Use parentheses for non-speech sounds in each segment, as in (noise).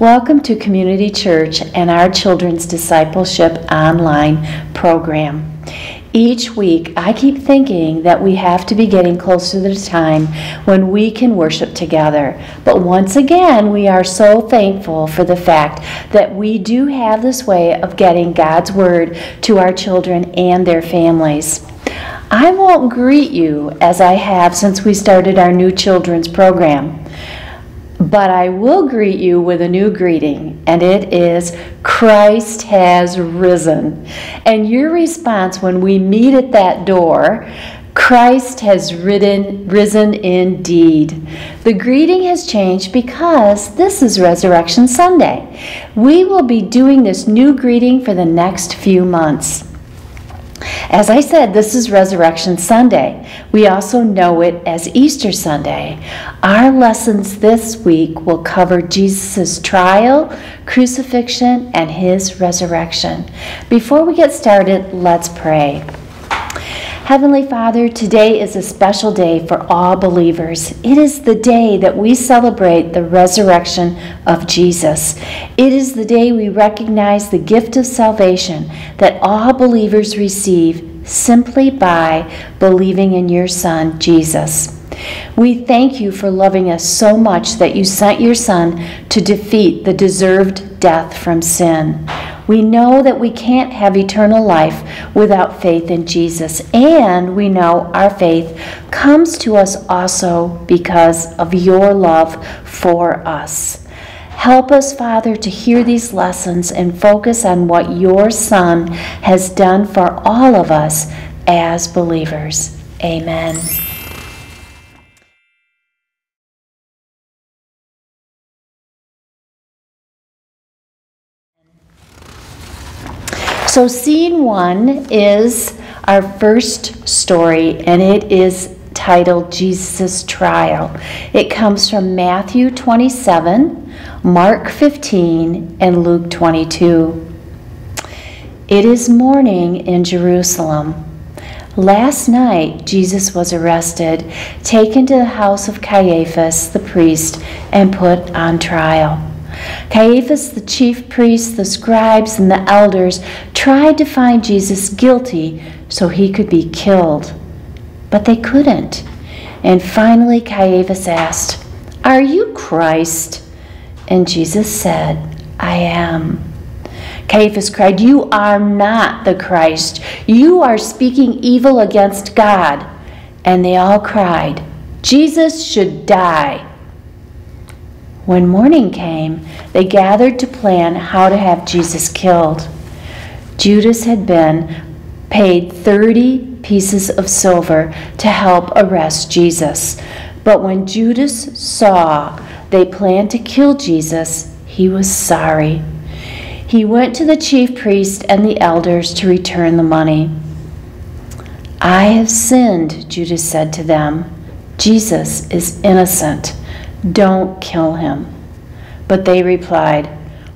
Welcome to Community Church and our Children's Discipleship Online program. Each week, I keep thinking that we have to be getting closer to the time when we can worship together. But once again, we are so thankful for the fact that we do have this way of getting God's Word to our children and their families. I won't greet you as I have since we started our new children's program. But I will greet you with a new greeting, and it is Christ has risen. And your response when we meet at that door, Christ has ridden, risen indeed. The greeting has changed because this is Resurrection Sunday. We will be doing this new greeting for the next few months. As I said, this is Resurrection Sunday. We also know it as Easter Sunday. Our lessons this week will cover Jesus' trial, crucifixion, and his resurrection. Before we get started, let's pray. Heavenly Father, today is a special day for all believers. It is the day that we celebrate the resurrection of Jesus. It is the day we recognize the gift of salvation that all believers receive simply by believing in your Son, Jesus. We thank you for loving us so much that you sent your Son to defeat the deserved death from sin. We know that we can't have eternal life without faith in Jesus, and we know our faith comes to us also because of your love for us. Help us, Father, to hear these lessons and focus on what your Son has done for all of us as believers. Amen. So, scene one is our first story, and it is titled Jesus' Trial. It comes from Matthew 27, Mark 15, and Luke 22. It is morning in Jerusalem. Last night, Jesus was arrested, taken to the house of Caiaphas, the priest, and put on trial. Caiaphas, the chief priests, the scribes, and the elders tried to find Jesus guilty so he could be killed. But they couldn't. And finally, Caiaphas asked, Are you Christ? And Jesus said, I am. Caiaphas cried, You are not the Christ. You are speaking evil against God. And they all cried, Jesus should die. When morning came, they gathered to plan how to have Jesus killed. Judas had been paid 30 pieces of silver to help arrest Jesus. But when Judas saw they planned to kill Jesus, he was sorry. He went to the chief priest and the elders to return the money. I have sinned, Judas said to them. Jesus is innocent. Don't kill him. But they replied,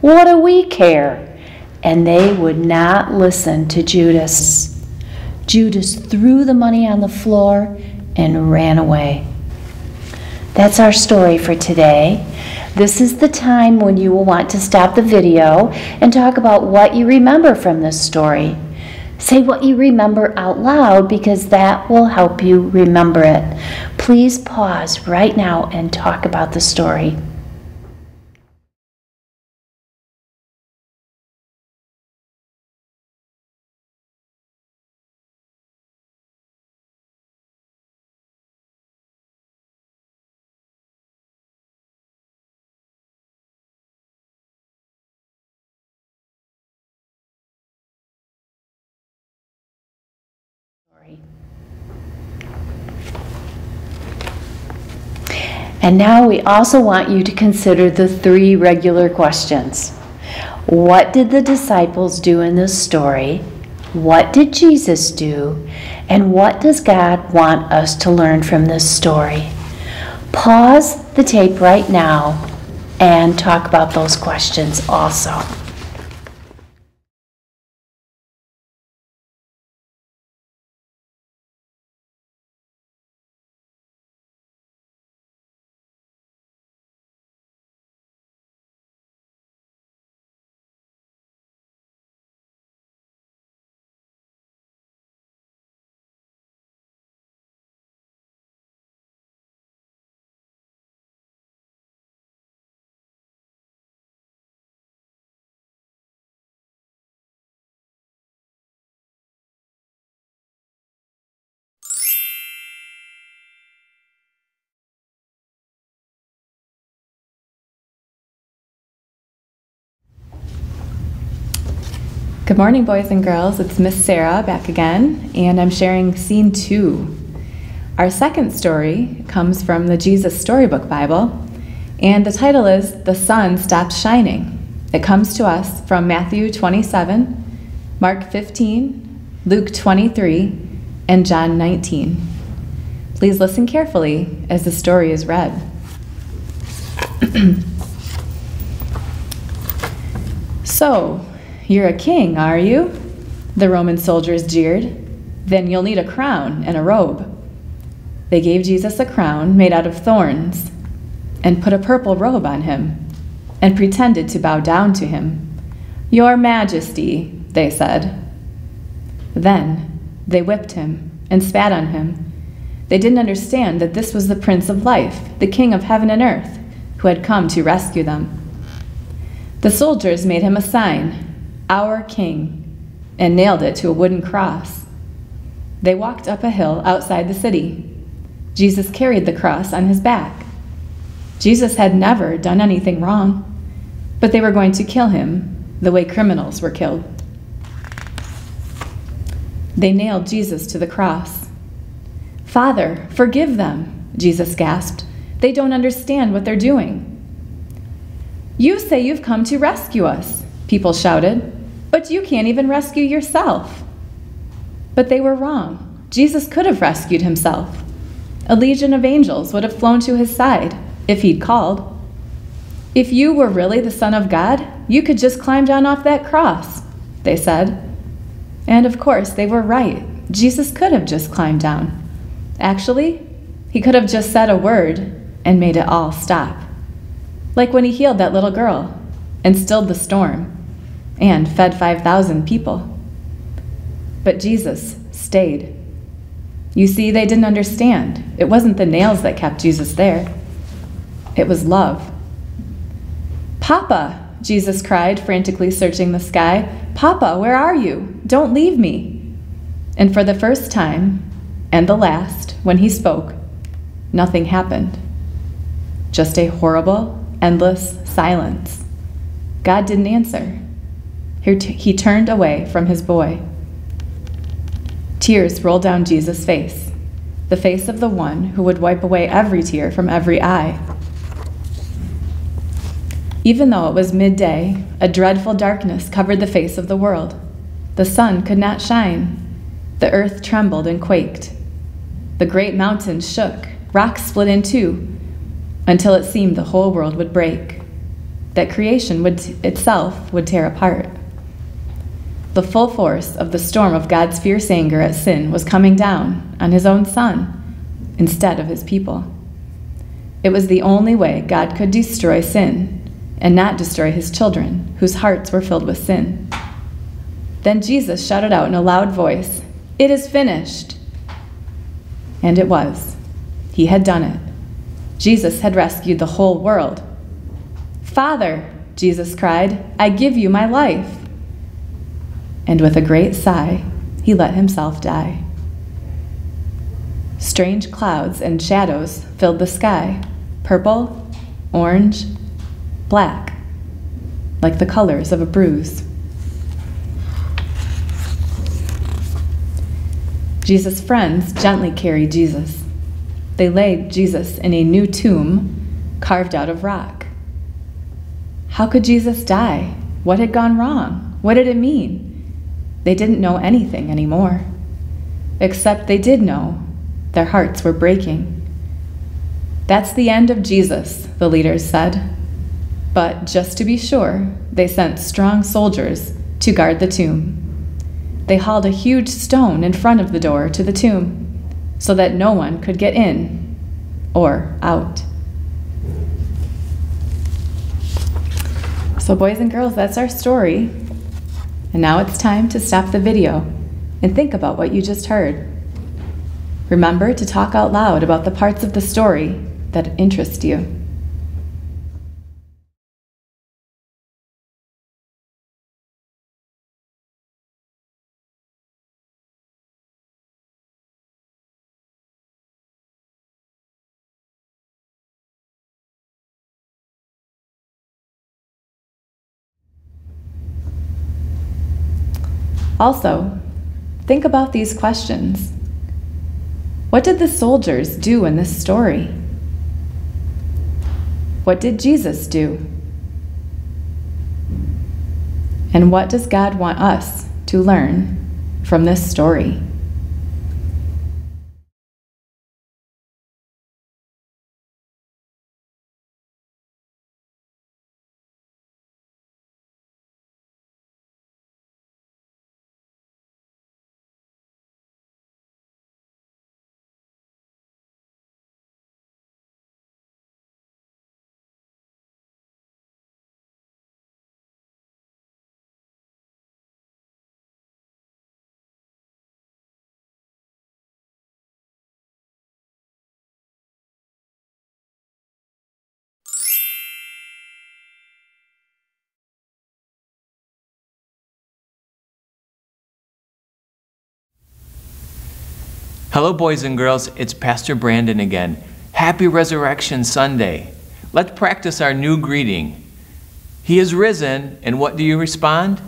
What do we care? And they would not listen to Judas. Judas threw the money on the floor and ran away. That's our story for today. This is the time when you will want to stop the video and talk about what you remember from this story. Say what you remember out loud because that will help you remember it. Please pause right now and talk about the story. And now we also want you to consider the three regular questions. What did the disciples do in this story? What did Jesus do? And what does God want us to learn from this story? Pause the tape right now and talk about those questions also. Good morning, boys and girls. It's Miss Sarah back again, and I'm sharing scene two. Our second story comes from the Jesus Storybook Bible, and the title is The Sun Stops Shining. It comes to us from Matthew 27, Mark 15, Luke 23, and John 19. Please listen carefully as the story is read. (clears throat) so, you're a king, are you? The Roman soldiers jeered. Then you'll need a crown and a robe. They gave Jesus a crown made out of thorns and put a purple robe on him and pretended to bow down to him. Your Majesty, they said. Then they whipped him and spat on him. They didn't understand that this was the Prince of Life, the King of heaven and earth, who had come to rescue them. The soldiers made him a sign, Our King, and nailed it to a wooden cross. They walked up a hill outside the city. Jesus carried the cross on his back. Jesus had never done anything wrong, but they were going to kill him the way criminals were killed. They nailed Jesus to the cross. Father, forgive them, Jesus gasped. They don't understand what they're doing. You say you've come to rescue us, people shouted, but you can't even rescue yourself. But they were wrong. Jesus could have rescued himself. A legion of angels would have flown to his side if he'd called. If you were really the Son of God, you could just climb down off that cross, they said. And of course, they were right. Jesus could have just climbed down. Actually, he could have just said a word and made it all stop. Like when he healed that little girl and stilled the storm and fed 5,000 people. But Jesus stayed. You see, they didn't understand. It wasn't the nails that kept Jesus there, it was love. Papa, Jesus cried, frantically searching the sky. Papa, where are you? Don't leave me. And for the first time, and the last, when he spoke, nothing happened. Just a horrible, endless silence. God didn't answer. He, turned away from his boy. Tears rolled down Jesus' face, the face of the one who would wipe away every tear from every eye. Even though it was midday, a dreadful darkness covered the face of the world. The sun could not shine. The earth trembled and quaked. The great mountains shook, rocks split in two, until it seemed the whole world would break, that creation would itself would tear apart. The full force of the storm of God's fierce anger at sin was coming down on his own son instead of his people. It was the only way God could destroy sin and not destroy his children, whose hearts were filled with sin. Then Jesus shouted out in a loud voice, It is finished! And it was. He had done it. Jesus had rescued the whole world. Father, Jesus cried, I give you my life. And with a great sigh, he let himself die. Strange clouds and shadows filled the sky purple, orange, black, like the colors of a bruise. Jesus' friends gently carried Jesus. They laid Jesus in a new tomb carved out of rock. How could Jesus die? What had gone wrong? What did it mean? They didn't know anything anymore. Except they did know their hearts were breaking. That's the end of Jesus, the leaders said. But just to be sure, they sent strong soldiers to guard the tomb. They hauled a huge stone in front of the door to the tomb so that no one could get in or out. So, boys and girls, that's our story. And now it's time to stop the video and think about what you just heard. Remember to talk out loud about the parts of the story that interest you. Also, think about these questions. What did the soldiers do in this story? What did Jesus do? And what does God want us to learn from this story? Hello, boys and girls. It's Pastor Brandon again. Happy Resurrection Sunday. Let's practice our new greeting. He is risen, and what do you respond?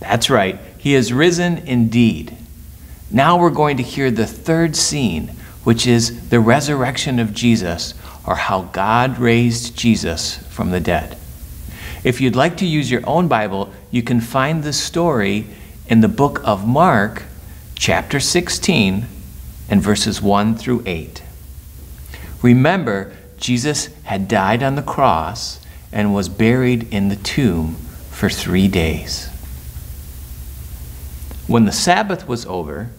That's right, He is risen indeed. Now we're going to hear the third scene, which is the resurrection of Jesus, or how God raised Jesus from the dead. If you'd like to use your own Bible, you can find the story in the book of Mark, chapter 16 and verses 1 through 8. Remember, Jesus had died on the cross and was buried in the tomb for three days. When the Sabbath was over,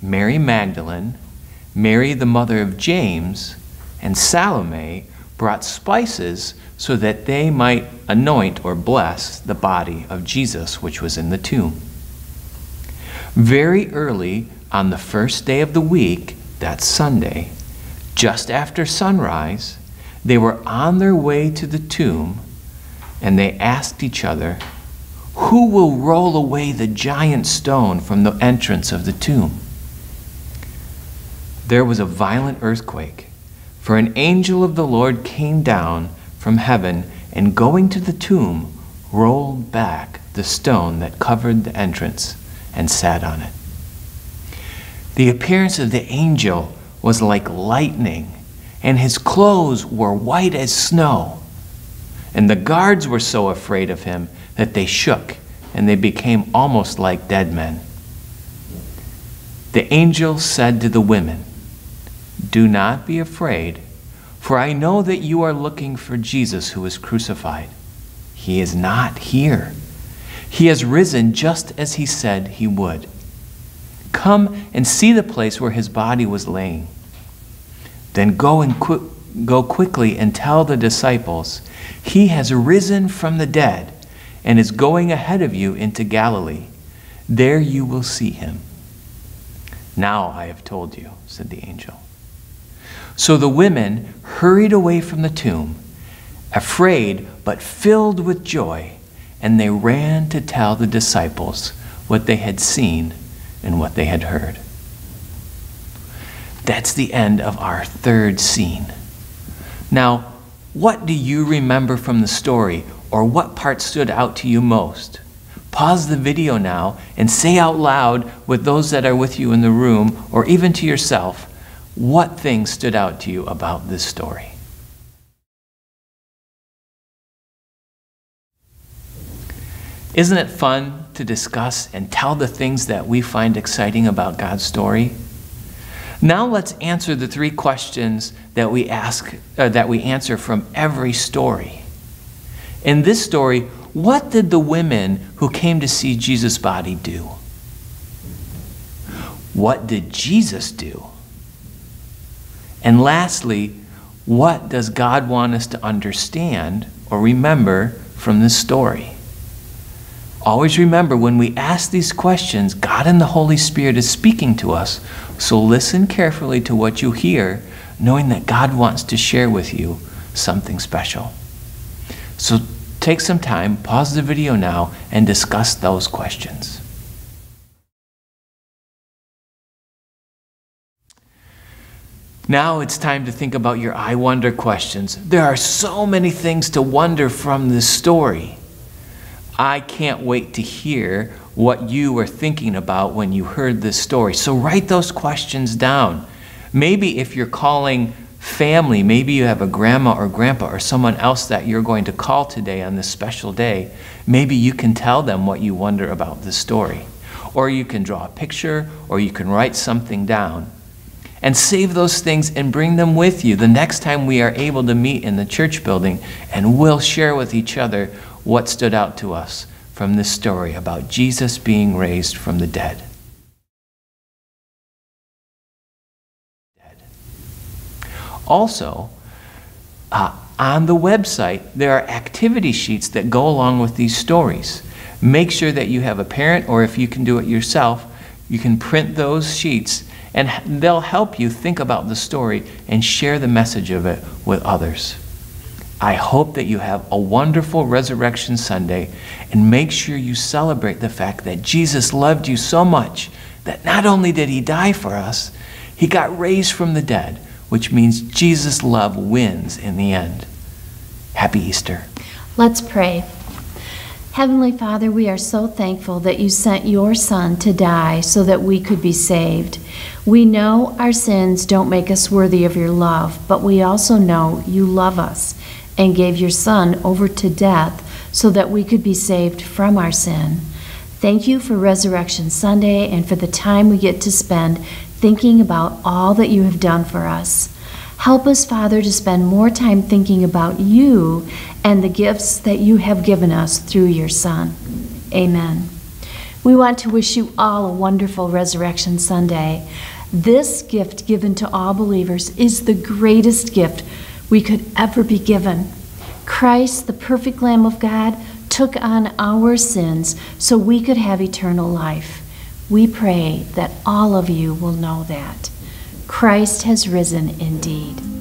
Mary Magdalene, Mary the mother of James, and Salome brought spices so that they might anoint or bless the body of Jesus which was in the tomb. Very early on the first day of the week, that Sunday, just after sunrise, they were on their way to the tomb and they asked each other, Who will roll away the giant stone from the entrance of the tomb? There was a violent earthquake, for an angel of the Lord came down from heaven and going to the tomb, rolled back the stone that covered the entrance and sat on it. The appearance of the angel was like lightning, and his clothes were white as snow. And the guards were so afraid of him that they shook, and they became almost like dead men. The angel said to the women, Do not be afraid, for I know that you are looking for Jesus who was crucified. He is not here. He has risen just as he said he would. Come and see the place where his body was laying. Then go and qu- go quickly and tell the disciples, He has risen from the dead and is going ahead of you into Galilee. There you will see him. Now I have told you, said the angel. So the women hurried away from the tomb, afraid but filled with joy, and they ran to tell the disciples what they had seen and what they had heard. That's the end of our third scene. Now, what do you remember from the story, or what part stood out to you most? Pause the video now and say out loud with those that are with you in the room, or even to yourself, what things stood out to you about this story. Isn't it fun to discuss and tell the things that we find exciting about God's story? Now let's answer the three questions that we ask uh, that we answer from every story. In this story, what did the women who came to see Jesus' body do? What did Jesus do? And lastly, what does God want us to understand or remember from this story? Always remember when we ask these questions, God and the Holy Spirit is speaking to us. So listen carefully to what you hear, knowing that God wants to share with you something special. So take some time, pause the video now, and discuss those questions. Now it's time to think about your I wonder questions. There are so many things to wonder from this story. I can't wait to hear what you were thinking about when you heard this story. So write those questions down. Maybe if you're calling family, maybe you have a grandma or grandpa or someone else that you're going to call today on this special day, maybe you can tell them what you wonder about the story. Or you can draw a picture, or you can write something down. And save those things and bring them with you the next time we are able to meet in the church building, and we'll share with each other what stood out to us from this story about Jesus being raised from the dead. Also, uh, on the website, there are activity sheets that go along with these stories. Make sure that you have a parent, or if you can do it yourself, you can print those sheets and they'll help you think about the story and share the message of it with others. I hope that you have a wonderful Resurrection Sunday and make sure you celebrate the fact that Jesus loved you so much that not only did he die for us, he got raised from the dead which means Jesus' love wins in the end. Happy Easter. Let's pray. Heavenly Father, we are so thankful that you sent your Son to die so that we could be saved. We know our sins don't make us worthy of your love, but we also know you love us and gave your Son over to death so that we could be saved from our sin. Thank you for Resurrection Sunday and for the time we get to spend thinking about all that you have done for us. Help us, Father, to spend more time thinking about you and the gifts that you have given us through your Son. Amen. We want to wish you all a wonderful Resurrection Sunday. This gift given to all believers is the greatest gift we could ever be given. Christ, the perfect Lamb of God, took on our sins so we could have eternal life. We pray that all of you will know that. Christ has risen indeed.